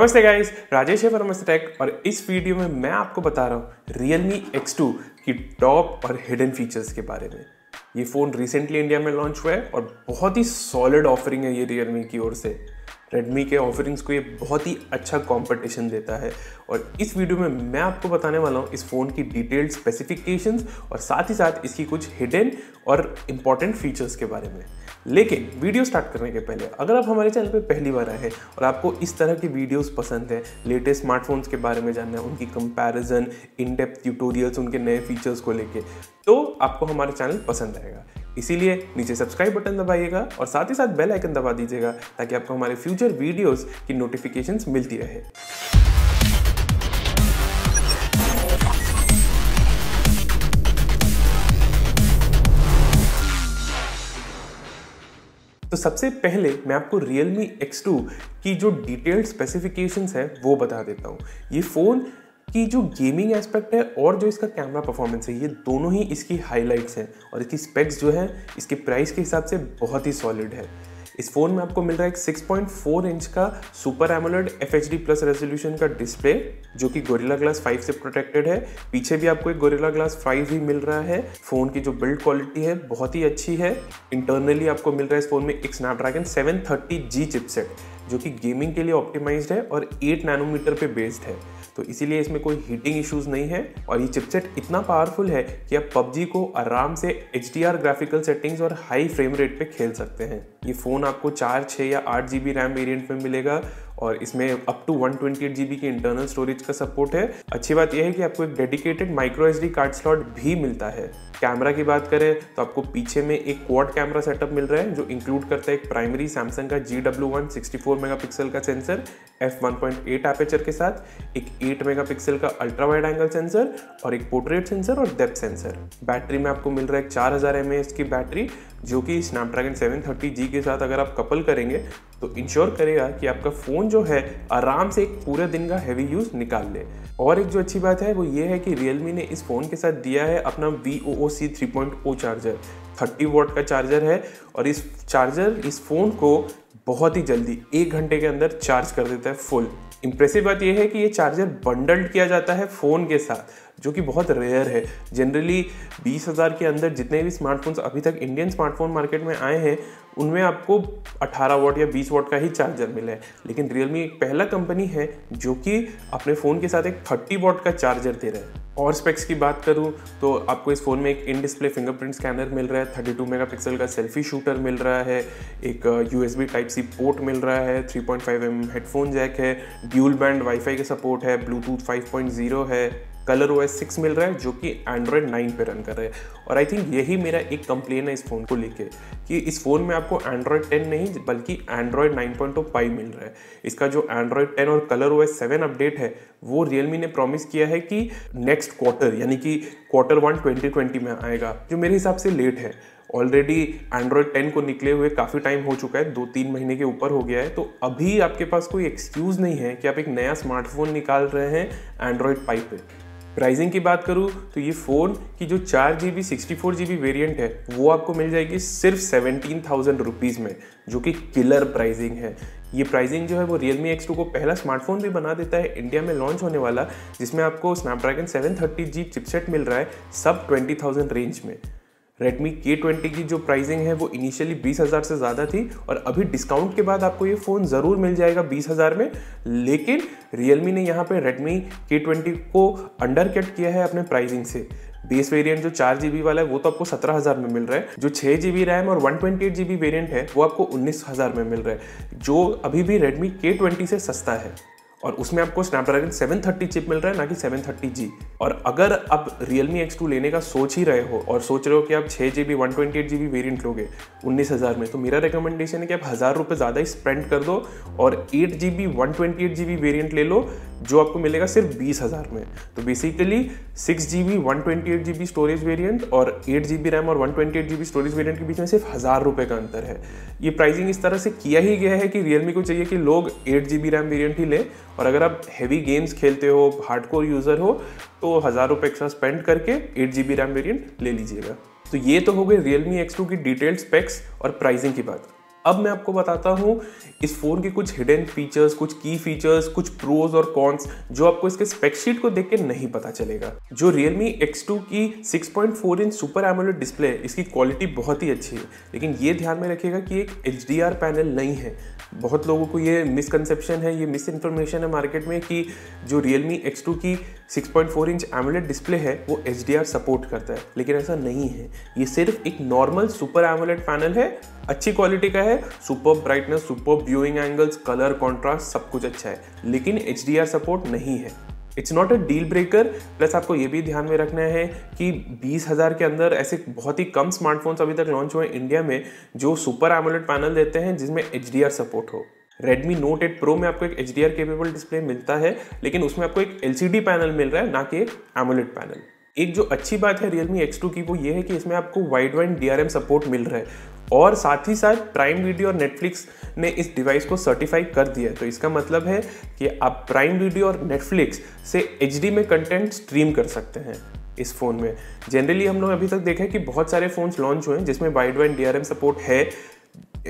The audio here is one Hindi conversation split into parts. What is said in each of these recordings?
नमस्ते गाइस राजेश है फ्रॉम टेक और इस वीडियो में मैं आपको बता रहा हूँ Realme X2 की टॉप और हिडन फीचर्स के बारे में। ये फ़ोन रिसेंटली इंडिया में लॉन्च हुआ है और बहुत ही सॉलिड ऑफरिंग है ये Realme की ओर से। रेडमी के ऑफरिंग्स को ये बहुत ही अच्छा कंपटीशन देता है। और इस वीडियो में मैं आपको बताने वाला हूँ इस फ़ोन की डिटेल्ड स्पेसिफिकेशंस और साथ ही साथ इसकी कुछ हिडन और इंपॉर्टेंट फीचर्स के बारे में। लेकिन वीडियो स्टार्ट करने के पहले, अगर आप हमारे चैनल पर पहली बार आए हैं और आपको इस तरह की वीडियोस पसंद है लेटेस्ट स्मार्टफोन्स के बारे में जानना है, उनकी कंपैरिजन इन डेप्थ ट्यूटोरियल्स उनके नए फीचर्स को लेके तो आपको हमारा चैनल पसंद आएगा। इसीलिए नीचे सब्सक्राइब बटन दबाइएगा और साथ ही साथ बेल आइकन दबा दीजिएगा ताकि आपको हमारे फ्यूचर वीडियोस की नोटिफिकेशंस मिलती रहे। तो सबसे पहले मैं आपको Realme X2 की जो डिटेल्ड स्पेसिफिकेशंस है, वो बता देता हूँ। ये फ़ोन की जो गेमिंग एस्पेक्ट है और जो इसका कैमरा परफॉर्मेंस है, ये दोनों ही इसकी हाइलाइट्स हैं और इसकी स्पेक्स जो है, इसके प्राइस के हिसाब से बहुत ही सॉलिड है। इस फ़ोन में आपको मिल रहा है एक 6.4 इंच का super AMOLED F plus resolution का डिस्प्ले जो कि गोरिल्ला ग्लास 5 से प्रोटेक्टेड है। पीछे भी आपको एक गोरिल्ला ग्लास 5 ही मिल रहा है। फ़ोन की जो बिल्ड क्वालिटी है, बहुत ही अच्छी है। इंटरनली आपको मिल रहा है इस फ़ोन में एक स्नैपड्रैगन 730G चिपसेट जो कि गेमिंग के लिए ऑप्टिमाइज्ड है और 8 नैनोमीटर पे बेस्ड है। तो इसीलिए इसमें कोई हीटिंग इश्यूज़ नहीं है और ये चिपसेट इतना पावरफुल है कि आप पबजी को आराम से HDR ग्राफिकल सेटिंग्स और हाई फ्रेम रेट पे खेल सकते हैं। ये फ़ोन आपको चार छः या आठ जी रैम वेरियंट में मिलेगा और इसमें अप टू वन ट्वेंटी की इंटरनल स्टोरेज का सपोर्ट है। अच्छी बात यह है कि आपको एक dedicated micro H card slot भी मिलता है। कैमरा की बात करें तो आपको पीछे में एक क्वाड कैमरा सेटअप मिल रहा है, जो इंक्लूड करता है एक प्राइमरी सैमसंग का G W one sixty four mega pixel का sensor F one point eight aperture के साथ, एक एट मेगा पिक्सल का अल्ट्रा वाइड एंगल सेंसर और एक पोर्ट्रेट सेंसर और डेप्थ सेंसर बैटरी में आपको मिल रहा है चार हज़ार एम की बैटरी जो कि स्नैपड्रैगन 730G के साथ अगर आप कपल करेंगे तो इंश्योर करेगा कि आपका फ़ोन जो है आराम से एक पूरे दिन का हैवी यूज़ निकाल ले। और एक जो अच्छी बात है, वो ये है कि रियलमी ने इस फ़ोन के साथ दिया है अपना V O O C three point O charger thirty watt का चार्जर है और इस चार्जर इस फ़ोन को बहुत ही जल्दी एक घंटे के अंदर चार्ज कर देता है फुल इंप्रेसिव बात यह है कि ये चार्जर बंडल्ड किया जाता है फ़ोन के साथ। जो कि बहुत रेयर है। जनरली बीस हज़ार के अंदर जितने भी स्मार्टफोन्स अभी तक इंडियन स्मार्टफ़ोन मार्केट में आए हैं, उनमें आपको 18 वॉट या 20 वॉट का ही चार्जर मिला है। लेकिन रियलमी एक पहला कंपनी है जो कि अपने फ़ोन के साथ एक 30 वॉट का चार्जर दे रहा है। और स्पेक्स की बात करूँ तो आपको इस फ़ोन में एक इन डिस्प्ले फिंगरप्रिंट स्कैनर मिल रहा है 32 मेगापिक्सल का सेल्फी शूटर मिल रहा है, एक यूएसबी टाइप सी पोर्ट मिल रहा है 3.5 पॉइंट mm हेडफोन जैक है ड्यूल बैंड वाईफाई का सपोर्ट है ब्लूटूथ 5.0 है। कलर ओ एस सिक्स मिल रहा है जो कि एंड्रॉयड नाइन पे रन कर रहा है। और आई थिंक यही मेरा एक कंप्लेन है इस फ़ोन को लेके कि इस फ़ोन में आपको एंड्रॉयड टेन नहीं, बल्कि एंड्रॉयड नाइन पॉइंट फाइव मिल रहा है। इसका जो एंड्रॉयड टेन और कलर ओ सेवन अपडेट है, वो रियलमी ने प्रॉमिस किया है कि नेक्स्ट क्वार्टर यानी कि क्वार्टर वन ट्वेंटी ट्वेंटी में आएगा, जो मेरे हिसाब से लेट है। ऑलरेडी एंड्रॉयड टेन को निकले हुए काफ़ी टाइम हो चुका है दो तीन महीने के ऊपर हो गया है। तो अभी आपके पास कोई एक्सक्यूज़ नहीं है कि आप एक नया स्मार्टफ़ोन निकाल रहे हैं एंड्रॉयड पाइप पे। प्राइसिंग की बात करूँ तो ये फ़ोन की जो चार G B sixty four G B variant है, वो आपको मिल जाएगी सिर्फ़ सेवनटीन थाउज़ेंड रुपीज़ में, जो कि किलर प्राइसिंग है। ये प्राइसिंग जो है, वो Realme X2 को पहला स्मार्टफ़ोन भी बना देता है इंडिया में लॉन्च होने वाला, जिसमें आपको स्नैपड्रैगन 730G चिपसेट मिल रहा है, सब ट्वेंटी थाउज़ेंड रेंज में। Redmi K20 की जो प्राइसिंग है, वो इनिशियली बीस हज़ार से ज़्यादा थी और अभी डिस्काउंट के बाद आपको ये फ़ोन ज़रूर मिल जाएगा बीस हज़ार में। लेकिन Realme ने यहाँ पे Redmi K20 को अंडर किया है अपने प्राइसिंग से। बेस वेरिएंट जो चार जीबी वाला है, वो तो आपको सत्रह हज़ार में मिल रहा है। जो छः जीबी रैम और one twenty eight GB variant है, वो आपको उन्नीस हज़ार में मिल रहा है। जो अभी भी Redmi K20 से सस्ता है। और उसमें आपको स्नैपड्रैगन 730 चिप मिल रहा है, ना कि 730G और अगर आप Realme X2 लेने का सोच ही रहे हो और सोच रहे हो कि आप छः G B one twenty eight G B variant लोगे उन्नीस हज़ार में तो मेरा रिकमेंडेशन है कि आप हज़ार रुपये ज़्यादा ही स्पेंड कर दो और eight G B one twenty eight G B variant ले लो, जो आपको मिलेगा सिर्फ़ बीस हज़ार में। तो basically six G B one twenty eight G B storage variant और एट जी बी रैम और one twenty eight G B storage variant के बीच में सिर्फ़ हज़ार रुपये का अंतर है। ये प्राइसिंग इस तरह से किया ही गया है कि रियलमी को चाहिए कि लोग eight G B RAM variant ही लें और अगर आप हैवी गेम्स खेलते हो हार्डकोर यूज़र हो तो हज़ार रुपये एक्स्ट्रा स्पेंड करके eight G B RAM variant ले लीजिएगा। तो ये तो हो गए गई Realme X2 की डिटेल्ड स्पेक्स और प्राइसिंग की बात। अब मैं आपको बताता हूँ इस फ़ोन के कुछ हिडन फीचर्स कुछ की फीचर्स कुछ प्रोज और कॉन्स जो आपको इसके स्पेकशीट को देख के नहीं पता चलेगा। जो Realme X2 की 6.4 इंच सुपर एमोलेड डिस्प्ले इसकी क्वालिटी बहुत ही अच्छी है। लेकिन ये ध्यान में रखिएगा कि एक एच पैनल नहीं है। बहुत लोगों को ये मिसकनसेप्शन है, ये मिस इन्फॉर्मेशन है मार्केट में कि जो रियलमी एक्स टू की 6.4 इंच एमोलेट डिस्प्ले है, वो HDR सपोर्ट करता है। लेकिन ऐसा नहीं है। ये सिर्फ़ एक नॉर्मल सुपर एमोलेट पैनल है, अच्छी क्वालिटी का है super brightness super viewing angles colour contrast सब कुछ अच्छा है। लेकिन HDR सपोर्ट नहीं है। It's not a deal breaker plus आपको ये भी ध्यान में रखना है कि बीस हज़ार के अंदर ऐसे बहुत ही कम स्मार्टफोन्स अभी तक लॉन्च हुए इंडिया में, जो सुपर एमोलेट पैनल देते हैं, जिसमें एचडीआर सपोर्ट हो। Redmi Note 8 Pro में आपको एक एच केपेबल डिस्प्ले मिलता है, लेकिन उसमें आपको एक एलसीडी पैनल मिल रहा है, ना कि एक एमोलेट पैनल एक जो अच्छी बात है Realme X2 की वो ये है कि इसमें आपको वाइड वाइड डी सपोर्ट मिल रहा है। और साथ ही साथ प्राइम वीडियो और नेटफ्लिक्स ने इस डिवाइस को सर्टिफाई कर दिया है। तो इसका मतलब है कि आप प्राइम वीडियो और नेटफ्लिक्स से HD में कंटेंट स्ट्रीम कर सकते हैं इस फ़ोन में। जनरली हम लोग अभी तक देखे कि बहुत सारे फ़ोन्स लॉन्च हुए हैं जिसमें वाइड वाइड डी सपोर्ट है।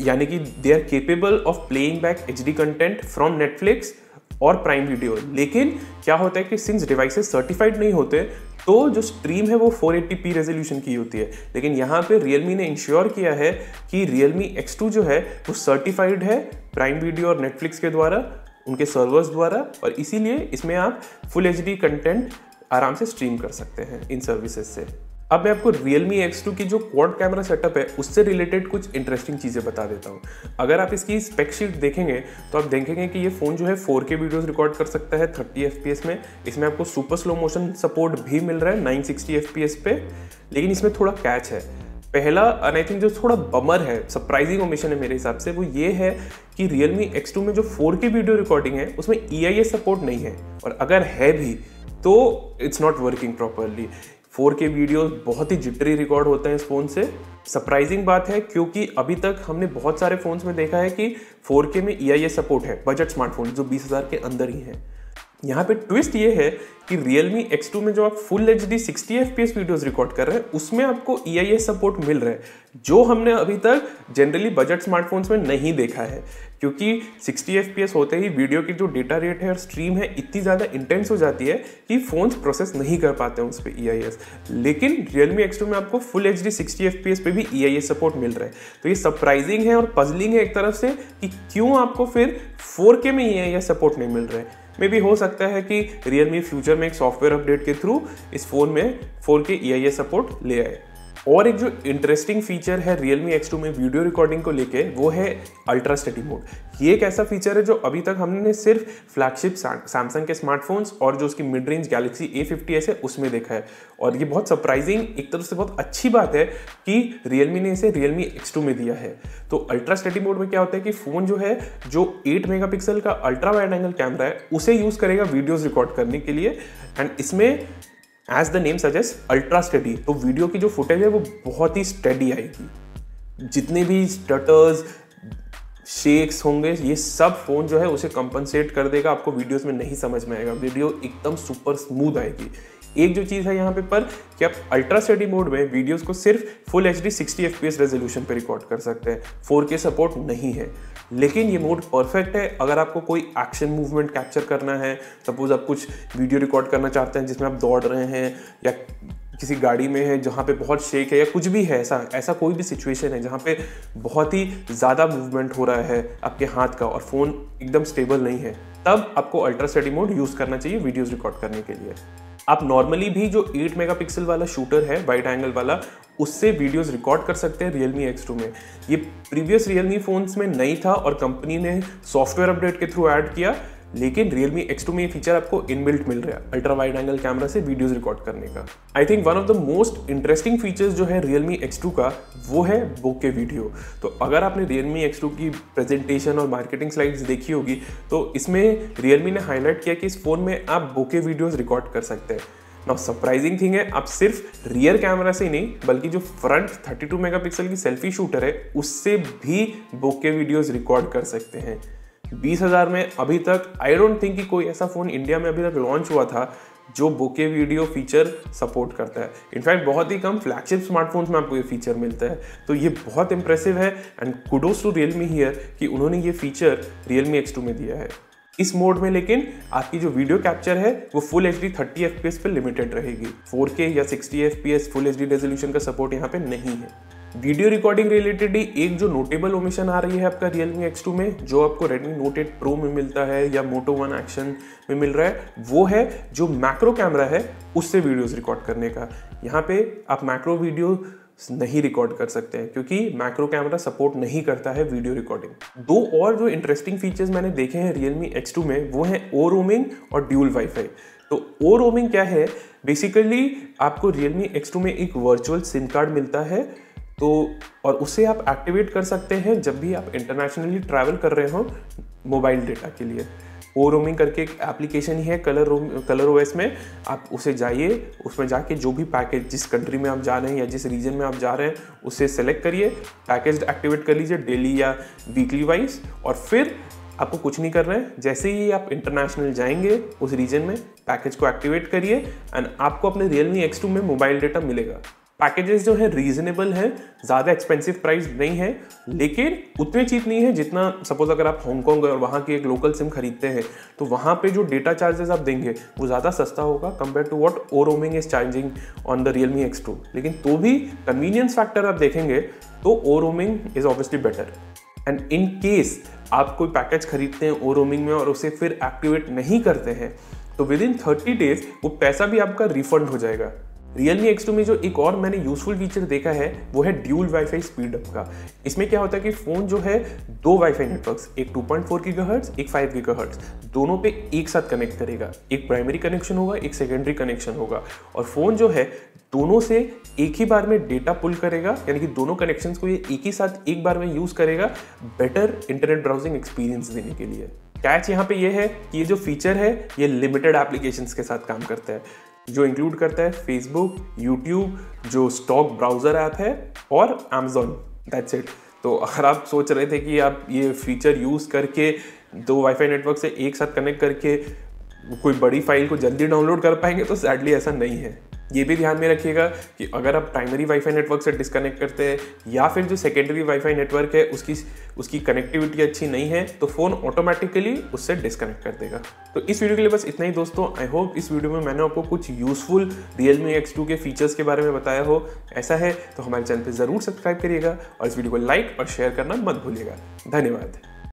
यानी कि they are capable of playing back H D content from Netflix और प्राइम वीडियो लेकिन क्या होता है कि सिंस डिवाइसेस सर्टिफाइड नहीं होते तो जो स्ट्रीम है वो 480p रेजोल्यूशन की होती है। लेकिन यहाँ पे Realme ने इंश्योर किया है कि Realme X2 जो है, वो सर्टिफाइड है प्राइम वीडियो और नेटफ्लिक्स के द्वारा, उनके सर्वर्स द्वारा, और इसीलिए इसमें आप फुल एचडी कंटेंट आराम से स्ट्रीम कर सकते हैं इन सर्विसेज़ से। अब मैं आपको Realme X2 की जो क्वाड कैमरा सेटअप है, उससे रिलेटेड कुछ इंटरेस्टिंग चीज़ें बता देता हूँ। अगर आप इसकी स्पेक शीट देखेंगे तो आप देखेंगे कि ये फ़ोन जो है 4K वीडियोस रिकॉर्ड कर सकता है 30 एफ़ में। इसमें आपको सुपर स्लो मोशन सपोर्ट भी मिल रहा है 960 एफ़ पे, लेकिन इसमें थोड़ा कैच है। पहला एंड आई थिंक जो थोड़ा बमर है सरप्राइजिंग ओमिशन है मेरे हिसाब से, वो ये है कि Realme X2 में जो 4K वीडियो रिकॉर्डिंग है, उसमें EIS सपोर्ट नहीं है। और अगर है भी तो it's not working properly 4K videos बहुत ही जिटरी रिकॉर्ड होते हैं इस फ़ोन से। सरप्राइजिंग बात है, क्योंकि अभी तक हमने बहुत सारे फ़ोन्स में देखा है कि 4K में ई सपोर्ट है बजट स्मार्टफ़ोन जो बीस हज़ार के अंदर ही है। यहाँ पे ट्विस्ट ये है कि Realme X2 में जो आप full H D sixty F P S videos record कर रहे हैं, उसमें आपको ई आई सपोर्ट मिल रहा है, जो हमने अभी तक जनरली बजट स्मार्टफोन्स में नहीं देखा है। क्योंकि 60 एफ़ होते ही वीडियो की जो डेटा रेट है और स्ट्रीम है, इतनी ज़्यादा इंटेंस हो जाती है कि फ़ोन्स प्रोसेस नहीं कर पाते हैं उस पर ई e लेकिन Realme X2 में आपको full H D sixty F पे भी ई e सपोर्ट मिल रहा है। तो ये सरप्राइजिंग है और पजलिंग है एक तरफ़ से कि क्यों आपको फिर 4K में ई सपोर्ट नहीं मिल रहा है। मे भी हो सकता है कि रियलमी फ्यूचर में एक सॉफ्टवेयर अपडेट के थ्रू इस फ़ोन में 4K EIA सपोर्ट ले आए। और एक जो इंटरेस्टिंग फीचर है Realme X2 में वीडियो रिकॉर्डिंग को लेके, वो है अल्ट्रा स्टडी मोड ये एक ऐसा फीचर है जो अभी तक हमने सिर्फ़ फ्लैगशिप सैमसंग के स्मार्टफोन्स और जो उसकी mid range Galaxy A fifty है, उसमें देखा है। और ये बहुत सरप्राइजिंग एक तरफ़ से बहुत अच्छी बात है कि Realme ने इसे Realme X2 में दिया है। तो अल्ट्रा स्टडी मोड में क्या होता है कि फ़ोन जो है, जो 8 मेगापिक्सल का अल्ट्रा वाइड एंगल कैमरा है, उसे यूज़ करेगा वीडियोज़ रिकॉर्ड करने के लिए। एंड इसमें as the name suggest ultra steady तो वीडियो की जो फुटेज है, वो बहुत ही स्टडी आएगी। जितने भी स्टटर्स शेक्स होंगे, ये सब फ़ोन जो है, उसे कंपनसेट कर देगा। आपको वीडियोस में नहीं समझ में आएगा। वीडियो एकदम सुपर स्मूथ आएगी। एक जो चीज़ है यहाँ पे पर कि आप अल्ट्रा स्टडी मोड में वीडियोस को सिर्फ़ full H D sixty F resolution पे रिकॉर्ड कर सकते हैं। फोर के सपोर्ट नहीं है। लेकिन ये मोड परफेक्ट है। अगर आपको कोई एक्शन मूवमेंट कैप्चर करना है सपोज़ आप कुछ वीडियो रिकॉर्ड करना चाहते हैं जिसमें आप दौड़ रहे हैं या किसी गाड़ी में है जहाँ पे बहुत शेक है या कुछ भी है, ऐसा ऐसा कोई भी सिचुएशन है जहाँ पे बहुत ही ज़्यादा मूवमेंट हो रहा है आपके हाथ का और फ़ोन एकदम स्टेबल नहीं है, तब आपको अल्ट्रा स्टडी मोड यूज़ करना चाहिए वीडियोज़ रिकॉर्ड करने के लिए। आप नॉर्मली भी जो 8 मेगापिक्सल वाला शूटर है वाइट एंगल वाला, उससे वीडियोस रिकॉर्ड कर सकते हैं रियलमी एक्स टू में। ये प्रीवियस रियलमी फ़ोन्स में नहीं था और कंपनी ने सॉफ्टवेयर अपडेट के थ्रू ऐड किया। लेकिन Realme X2 में ये फीचर आपको इनबिल्ट मिल रहा है अल्ट्रा वाइड एंगल कैमरा से वीडियोस रिकॉर्ड करने का। I think one of the most interesting features जो है Realme X2 का, वो है बोके वीडियो तो अगर आपने Realme X2 की प्रेजेंटेशन और मार्केटिंग स्लाइड्स देखी होगी तो इसमें Realme ने हाईलाइट किया कि इस फ़ोन में आप बोके वीडियोज़ रिकॉर्ड कर सकते हैं। नाउ सरप्राइजिंग थिंग है, आप सिर्फ़ रियर कैमरा से ही नहीं, बल्कि जो फ्रंट 32 मेगापिक्सल की सेल्फी शूटर है, उससे भी बोके वीडियोस रिकॉर्ड कर सकते हैं। बीस हज़ार में अभी तक आई डोंट थिंक कि कोई ऐसा फ़ोन इंडिया में अभी तक लॉन्च हुआ था जो बोके वीडियो फीचर सपोर्ट करता है। इनफैक्ट बहुत ही कम फ्लैगशिप स्मार्टफोन्स में आपको ये फीचर मिलता है। तो ये बहुत इंप्रेसिव है and kudos to Realme here कि उन्होंने ये फीचर रियलमी एक्स में दिया है। इस मोड में लेकिन आपकी जो वीडियो कैप्चर है, वो full H D thirty F पे लिमिटेड रहेगी। 4K या 60 F P S full H D resolution का सपोर्ट यहाँ पे नहीं है। वीडियो रिकॉर्डिंग रिलेटेड ही एक जो नोटेबल ओमिशन आ रही है आपका Realme X2 में, जो आपको Redmi Note 8 Pro में मिलता है या Moto One Action में मिल रहा है, वो है जो मैक्रो कैमरा है उससे वीडियोस रिकॉर्ड करने का। यहाँ पे आप मैक्रो वीडियो नहीं रिकॉर्ड कर सकते हैं, क्योंकि मैक्रो कैमरा सपोर्ट नहीं करता है वीडियो रिकॉर्डिंग दो और जो इंटरेस्टिंग फीचर्स मैंने देखे हैं Realme X2 में, वो है ओ रोमिंग और ड्यूल वाईफाई तो ओ रोमिंग क्या है? बेसिकली आपको Realme X2 में एक वर्चुअल सिम कार्ड मिलता है तो और उसे आप एक्टिवेट कर सकते हैं जब भी आप इंटरनेशनली ट्रैवल कर रहे हो मोबाइल डेटा के लिए। ओ रोमिंग करके एक एप्लीकेशन ही है कलर रोम कलर ओएस में। आप उसे जाइए, उसमें जाके जो भी पैकेज जिस कंट्री में आप जा रहे हैं या जिस रीजन में आप जा रहे हैं, उसे सेलेक्ट करिए पैकेज एक्टिवेट कर लीजिए डेली या वीकली वाइज और फिर आपको कुछ नहीं कर रहे हैं। जैसे ही आप इंटरनेशनल जाएँगे उस रीजन में पैकेज को एक्टिवेट करिए एंड आपको अपने रियलमी एक्स टू में मोबाइल डेटा मिलेगा। पैकेजेस जो है रीजनेबल है, ज़्यादा एक्सपेंसिव प्राइस नहीं है, लेकिन उतने चीप नहीं है जितना सपोज़ अगर आप हांगकॉन्ग और वहाँ की एक लोकल सिम खरीदते हैं तो वहाँ पे जो डेटा चार्जेस आप देंगे, वो ज़्यादा सस्ता होगा compare to what O roaming is charging on the Realme X two लेकिन तो भी कन्वीनियंस फैक्टर आप देखेंगे तो O roaming is obviously better and in case आप कोई पैकेज खरीदते हैं ओ रोमिंग में और उसे फिर एक्टिवेट नहीं करते हैं तो विद इन थर्टी डेज़ वो पैसा भी आपका रिफंड हो जाएगा। Realme X2 में जो एक और मैंने यूजफुल फीचर देखा है, वो है ड्यूल वाईफाई स्पीड अप का। इसमें क्या होता है कि फ़ोन जो है, दो वाईफाई नेटवर्क्स एक 2.4 पॉइंट फोर एक फाइव 5 गीगाहर्ट्ज दोनों पे एक साथ कनेक्ट करेगा। एक प्राइमरी कनेक्शन होगा, एक सेकेंडरी कनेक्शन होगा। और फ़ोन जो है, दोनों से एक ही बार में डेटा पुल करेगा, यानी कि दोनों कनेक्शंस को ये एक ही साथ एक बार में यूज़ करेगा बेटर इंटरनेट ब्राउजिंग एक्सपीरियंस देने के लिए। कैच यहाँ पे ये है कि ये जो फीचर है, ये लिमिटेड एप्लीकेशंस के साथ काम करता है। जो इंक्लूड करता है फेसबुक यूट्यूब जो स्टॉक ब्राउज़र ऐप है और अमेजोन दैट्स इट तो अगर आप सोच रहे थे कि आप ये फीचर यूज़ करके दो वाईफाई नेटवर्क से एक साथ कनेक्ट करके कोई बड़ी फ़ाइल को जल्दी डाउनलोड कर पाएँगे तो सैडली ऐसा नहीं है. ये भी ध्यान में रखिएगा कि अगर आप प्राइमरी वाईफाई नेटवर्क से डिस्कनेक्ट करते हैं, या फिर जो सेकेंडरी वाईफाई नेटवर्क है, उसकी उसकी कनेक्टिविटी अच्छी नहीं है तो फ़ोन ऑटोमेटिकली उससे डिस्कनेक्ट कर देगा। तो इस वीडियो के लिए बस इतना ही दोस्तों। आई होप इस वीडियो में मैंने आपको कुछ यूजफुल रियलमी एक्स के फीचर्स के बारे में बताया हो। ऐसा है तो हमारे चैनल पर ज़रूर सब्सक्राइब करिएगा और इस वीडियो को लाइक और शेयर करना मत भूलिएगा। धन्यवाद।